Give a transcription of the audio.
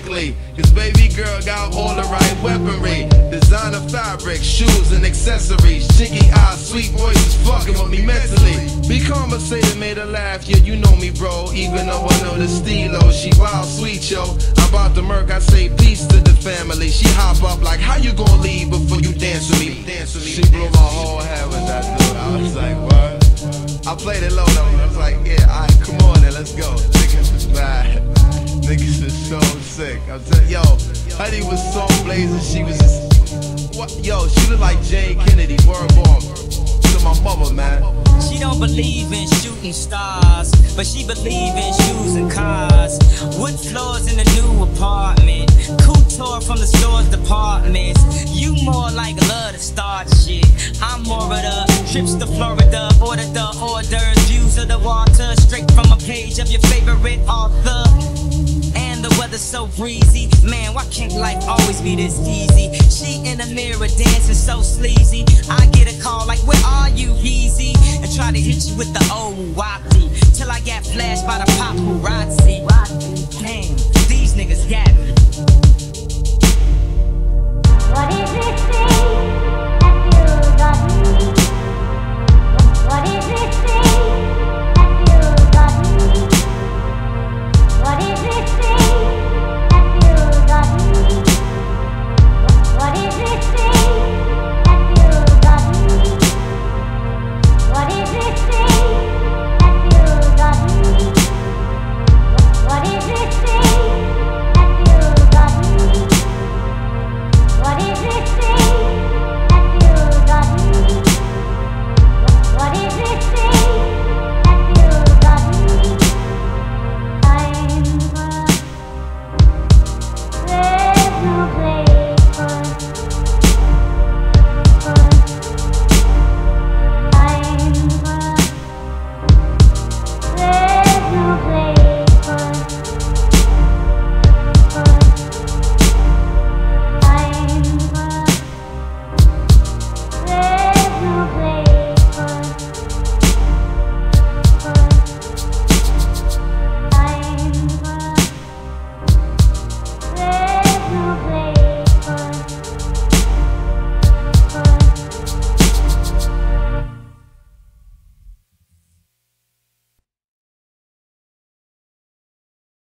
holistically. Cause baby girl got all the right weaponry. Designer fabric, shoes and accessories. Chinky eyes, sweet voices fucking with me mentally. Be conversating, made her laugh, yeah, you know me, bro. Even though I know the steelo, oh, she wild, sweet, yo. I'm about to murk, I say peace to the family. She hop up like, how you gonna leave before you dance with me? Dance with me. She blew my whole head with that dude. I was like, what? I played it low though. I was like, yeah, alright, come on then, let's go. Niggas is bad. Niggas is so sick. I'm telling yo, Honey was so blazing, she was just what yo, she looked like Jane Kennedy, word bomb. To my mother, man. She don't believe in shooting stars, but she believe in shoes and cars. Wood floors in a new apartment, couture from the store's departments. You more like love to start shit. I'm more of the trips to Florida, order the orders, views of the water, straight from a page of your favorite author. The weather's so breezy, man. Why can't life always be this easy? She in the mirror dancing so sleazy. I get a call like, Where are you, Yeezy? And try to hit you with the old wapty till I get flashed by the paparazzi.